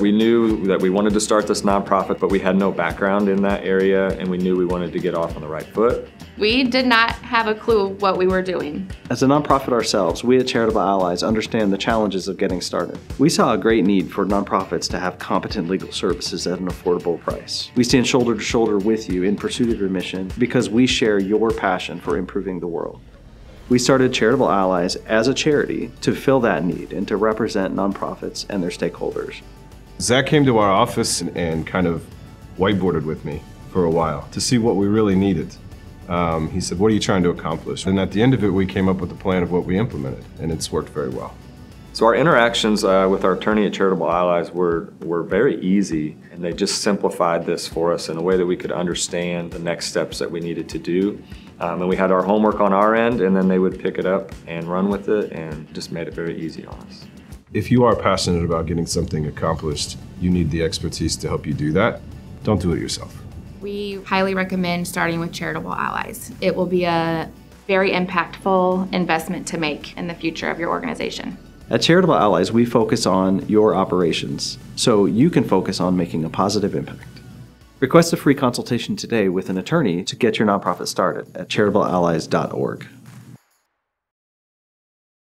We knew that we wanted to start this nonprofit, but we had no background in that area, and we knew we wanted to get off on the right foot. We did not have a clue what we were doing. As a nonprofit ourselves, we at Charitable Allies understand the challenges of getting started. We saw a great need for nonprofits to have competent legal services at an affordable price. We stand shoulder to shoulder with you in pursuit of your mission because we share your passion for improving the world. We started Charitable Allies as a charity to fill that need and to represent nonprofits and their stakeholders. Zach came to our office and, kind of whiteboarded with me for a while to see what we really needed. Um, he said, What are you trying to accomplish? And at the end of it, we came up with a plan of what we implemented, and it's worked very well. So our interactions uh, with our attorney at Charitable Allies were, were very easy, and they just simplified this for us in a way that we could understand the next steps that we needed to do. Um, and we had our homework on our end, and then they would pick it up and run with it, and just made it very easy on us. If you are passionate about getting something accomplished, you need the expertise to help you do that. Don't do it yourself. We highly recommend starting with Charitable Allies. It will be a very impactful investment to make in the future of your organization. At Charitable Allies, we focus on your operations so you can focus on making a positive impact. Request a free consultation today with an attorney to get your nonprofit started at charitableallies.org.